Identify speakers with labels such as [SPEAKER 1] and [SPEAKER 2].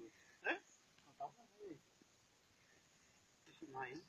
[SPEAKER 1] olur. He? Tamam. İşin aynı.